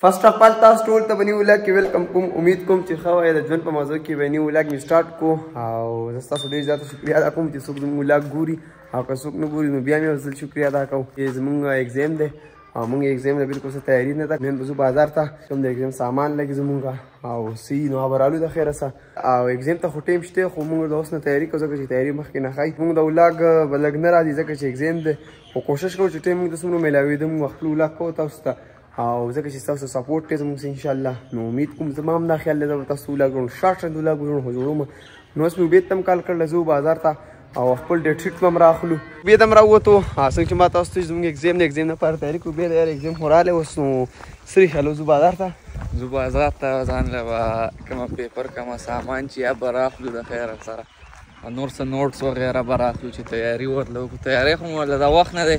فرست اف آل تاسو ټول ته بنی ولاګ کې ویلکم کوم امید کوم چې ښه وایې د ژوند په موضوع کې بنی ولاګ مې سټارټ کو او زه ستاسو ډېر زیاته شکریا ادا کوم چې څوک زموږ ولاګ ګوري او که څوک نه ګوري نو بیا مې یو ځل شکریا ادا کوم چې زموږ ایګزام دی او موږ ایګزام له بلکل څه تیاری نه ده نن به زو بازار ته کوم د ایګزام سامان لګي زمونږ او سی نو خبرالو د خیره سره او ایګزام ته خو ټیم شته خو موږ د اوس نه تیاری کوو ځکه چې تیاری مخکې نه ښایي موږ د ولاګ بلګ نه راځي ځکه چې ایګزام ده خو کوشش کوو چې ټیم موږ د څومره میلاوي د موږ خپل ولاګ کوو تاسو ته او ځکه چې تاسو سپورټ کې زموږ ان شاء الله نو امید کوم زما هم دا خیال دی زه تاسو لا ګورم شارټ شارټ لا ګورم خو جوړوم نو اوس مې بیت تم کال کړل زه بازار ته او خپل ډیټ شیټ مم راخلو به دم راوته څنګه چې ما تاسو ته زموږ ایگزام نه ایگزام نه پر تیاری کو به یار ایگزام خوراله اوس نو سری خلو زو بازار ته زو بازار ته ځان له کوم پیپر کوم سامان چې یا براخلو د خیر سره نور څه نوټس وغیره به راخلو چې تیاری ورله وکړو تیاری خو مو ورله دا وخت نه دی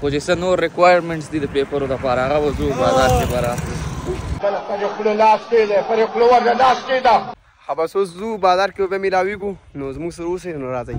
خو چې څه نور ریکوایرمنټس دي د پیپرو دپاره هغه به ځو بازار کې به راخلو بله پرې خوله لاس کېده پرې خوله ورله لاس کېده ښه بس اوس ځو بازار کې به میلاویږو نو زموږ سره اوسئ نو راځئ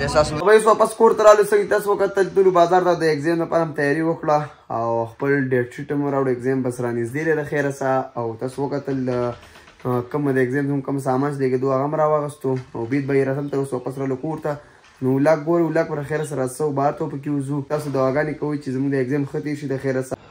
بیا تاسو به یې واپس کور ته رالو څنګه تاسو وخت ته تلو بازار ته د ایگزام لپاره هم تیاری وکړه او خپل ډیټ شیټ هم راوړ ایگزام بس را نږدې لري خیره سه او تاسو وخت تل کوم د ایگزام هم کوم سامان چې لګیدو هغه هم راوغستو او بید به یې رسم تر اوسه واپس رالو کور ته نو لاک ګور لاک پر خیر سره سو بار ته پکې وزو تاسو دواګانې کوي چې زموږ د ایگزام ختی شي د خیر سره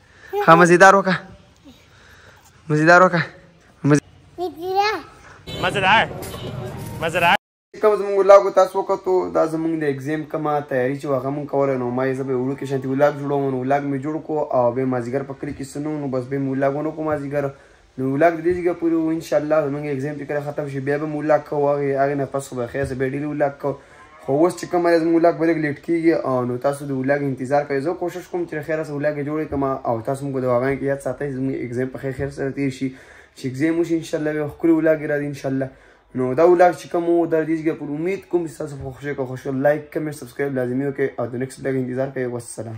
ها مزیدار وکا مزیدار وکا مزیدار مزیدار مزیدار کوم زموږ ولاګ تاسو وکړو دا زموږ د ایگزام کومه تیاری چې هغه مونږ کوله نو ما یې زه به وړو کې شانتي ولاګ جوړوم نو ولاګ مې جوړ کو او به مازیګر په کلی کې سنو نو بس به مې ولاګونه کوم مازیګر نو ولاګ د دې ځګه پورې وو ان شاء الله زمونږ ایگزام چې کله ختم شي بیا به مو ولاګ کوو هغه هغه نه پس خو به خیر سه به ډیلی ولاګ کوو خو اوس چې کومه ورځ موږ لاګ بلګ لیټ کیږي او نو تاسو د ولاګ انتظار کوئ زه کوشش کوم چې خیر سره ولاګ جوړ کړم او تاسو موږ د واغان کې یاد ساتئ زموږ ایگزام په خیر سره تیر شي چې ایگزام وشي ان شاء الله یو خپل ولاګ را دي ان شاء الله نو دا ولاګ چې کوم وو دا دیږي پر امید کوم چې تاسو خوښ شي که خوښ لایک کمنټ سبسکرایب لازمي وکړئ او د نیکسټ ولاګ انتظار کوئ والسلام